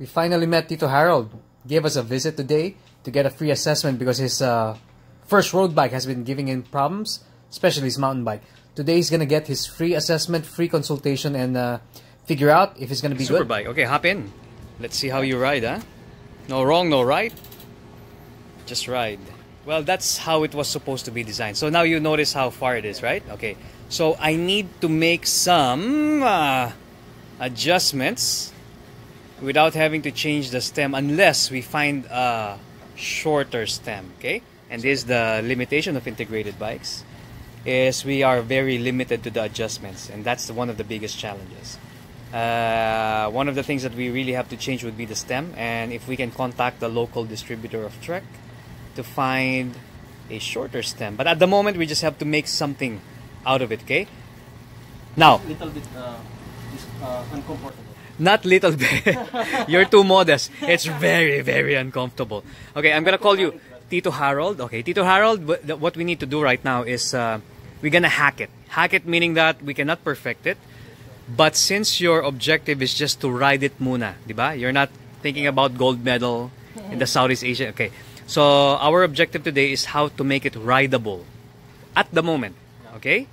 We finally met Tito Harold. Gave us a visit today to get a free assessment because his uh, first road bike has been giving him problems, especially his mountain bike. Today he's gonna get his free assessment, free consultation, and uh, figure out if it's gonna be Super good. bike. Okay, hop in. Let's see how you ride, huh? No wrong, no right. Just ride. Well, that's how it was supposed to be designed. So now you notice how far it is, right? Okay. So I need to make some uh, adjustments without having to change the stem unless we find a shorter stem, okay? And this is the limitation of integrated bikes is we are very limited to the adjustments and that's one of the biggest challenges. Uh, one of the things that we really have to change would be the stem and if we can contact the local distributor of Trek to find a shorter stem. But at the moment we just have to make something out of it, okay? Now, little bit uh, uh, uncomfortable. Not little bit. You're too modest. It's very, very uncomfortable. Okay, I'm gonna call you Tito Harold. Okay, Tito Harold. What we need to do right now is uh, we're gonna hack it. Hack it meaning that we cannot perfect it, but since your objective is just to ride it muna, di ba? You're not thinking about gold medal in the Southeast Asia. Okay, so our objective today is how to make it rideable at the moment. Okay?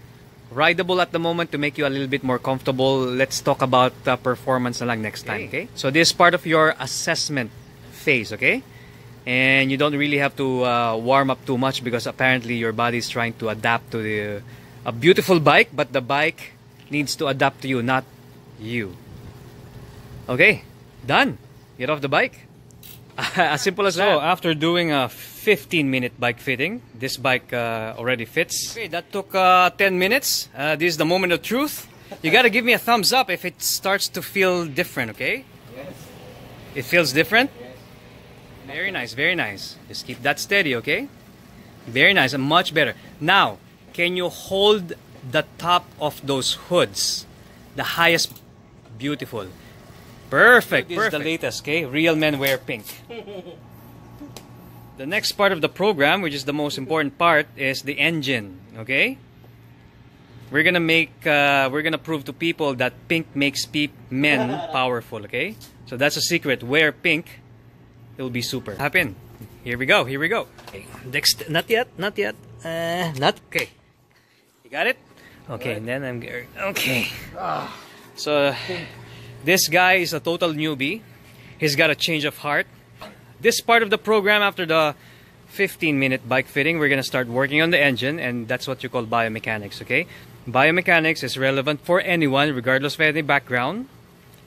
Rideable at the moment to make you a little bit more comfortable. Let's talk about uh, performance na lang next time, okay? So this is part of your assessment phase, okay? And you don't really have to uh, warm up too much because apparently your body is trying to adapt to the a beautiful bike, but the bike needs to adapt to you, not you. Okay, done. Get off the bike. as simple as that. So after doing a 15 minute bike fitting, this bike uh, already fits. Okay, that took uh, 10 minutes. Uh, this is the moment of truth. You gotta give me a thumbs up if it starts to feel different, okay? Yes. It feels different? Yes. Very nice, very nice. Just keep that steady, okay? Very nice, and much better. Now, can you hold the top of those hoods? The highest, beautiful. Perfect, This is the latest, okay? Real men wear pink. the next part of the program, which is the most important part, is the engine, okay? We're gonna make, uh, we're gonna prove to people that pink makes pe- men powerful, okay? So that's a secret. Wear pink, it'll be super. Happen. Here we go, here we go. Okay. Next, not yet, not yet. Uh, not, okay. You got it? Okay, and then I'm, okay. So, this guy is a total newbie. He's got a change of heart. This part of the program, after the 15 minute bike fitting, we're going to start working on the engine, and that's what you call biomechanics, okay? Biomechanics is relevant for anyone, regardless of any background,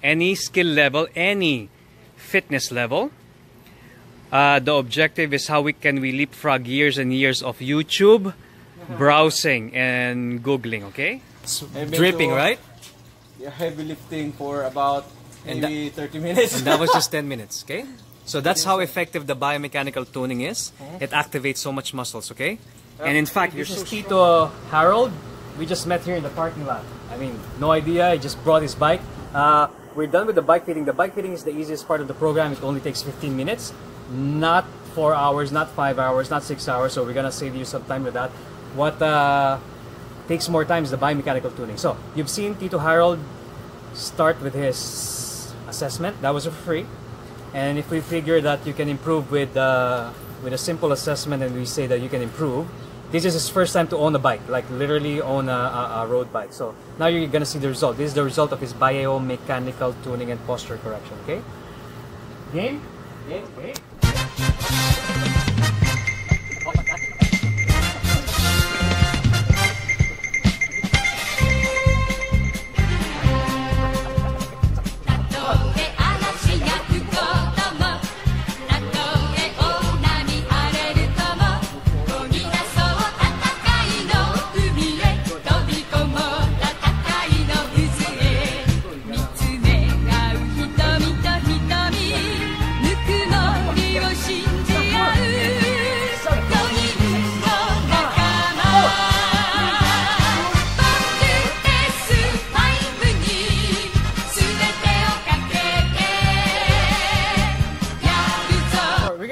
any skill level, any fitness level. Uh, the objective is how we can we leapfrog years and years of YouTube browsing and googling, okay? I've Dripping, right? Heavy lifting for about And maybe 30 minutes. And that was just 10 minutes, okay? So that's how effective the biomechanical tuning is. It activates so much muscles, okay? And in fact, you're This is Tito Harold. We just met here in the parking lot. I mean, no idea. He just brought his bike. Uh, we're done with the bike fitting. The bike fitting is the easiest part of the program. It only takes 15 minutes, not four hours, not five hours, not six hours. So we're gonna save you some time with that. What uh, takes more time is the biomechanical tuning. So you've seen Tito Harold start with his assessment. That was for free. And if we figure that you can improve with uh, with a simple assessment, and we say that you can improve, this is his first time to own a bike, like literally own a, a, a road bike. So now you're gonna see the result. This is the result of his biomechanical tuning and posture correction. Okay. Game. Game. Okay.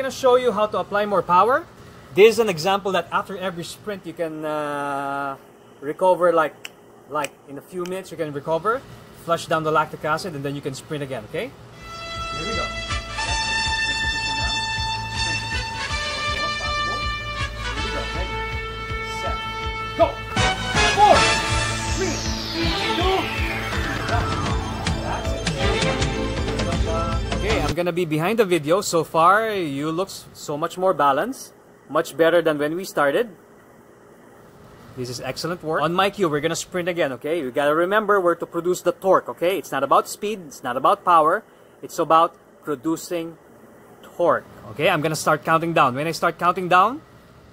We're gonna show you how to apply more power. This is an example that after every sprint you can uh, recover like like in a few minutes you can recover, flush down the lactic acid, and then you can sprint again. Okay? Gonna be behind the video. So far, you look so much more balanced, much better than when we started. This is excellent work. On my cue, we're gonna sprint again, okay? You gotta remember where to produce the torque, okay? It's not about speed, it's not about power, it's about producing torque, okay? I'm gonna start counting down. When I start counting down,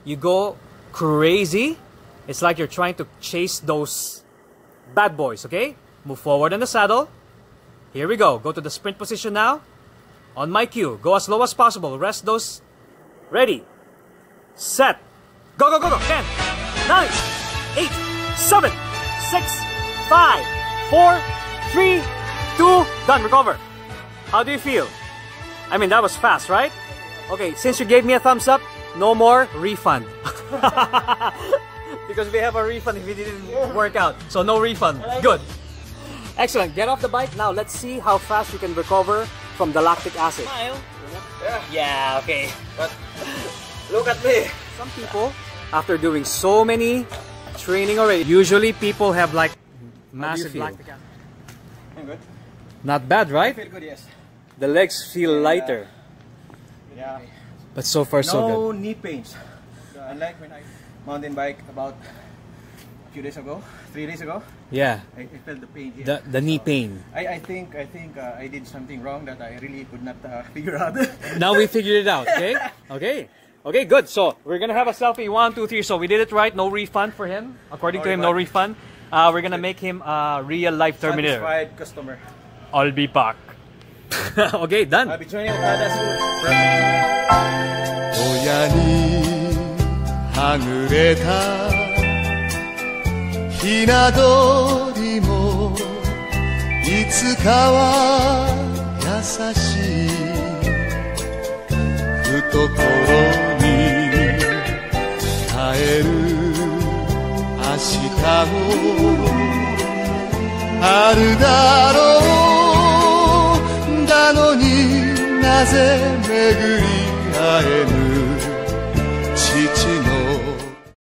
you go crazy. It's like you're trying to chase those bad boys, okay? Move forward in the saddle. Here we go. Go to the sprint position now. On my cue, go as low as possible. Rest those. Ready. Set. Go, go, go, go. 10, 9, 8, 7, 6, 5, 4, 3, 2, done. Recover. How do you feel? I mean, that was fast, right? Okay, since you gave me a thumbs up, no more refund. because we have a refund if it didn't work out. So no refund. Good. Excellent. Get off the bike. Now let's see how fast you can recover from the lactic acid. Yeah. Yeah, okay. But look at me. Some people, after doing so many training already, usually people have like massive lactic acid. I'm good. Not bad, I right? feel good, yes. The legs feel lighter. Yeah. But so far, so good. no knee pains. Unlike when I mountain bike about a few days ago, three days ago, Yeah. I, I felt the pain here. The, the knee pain. I, I think I think uh, I did something wrong that I really could not uh, figure out. now we figured it out, okay? Okay. Okay, good. So we're gonna have a selfie. One, two, three. So we did it right. No refund for him. According No to him, no refund. refund. Uh, we're gonna make him a real life Terminator. Satisfied customer. I'll be back. okay, I'll done. be joining Okada soon. ひな鳥もいつかは優しい。懐に耐える明日もあるだろうだのになぜ巡り会えない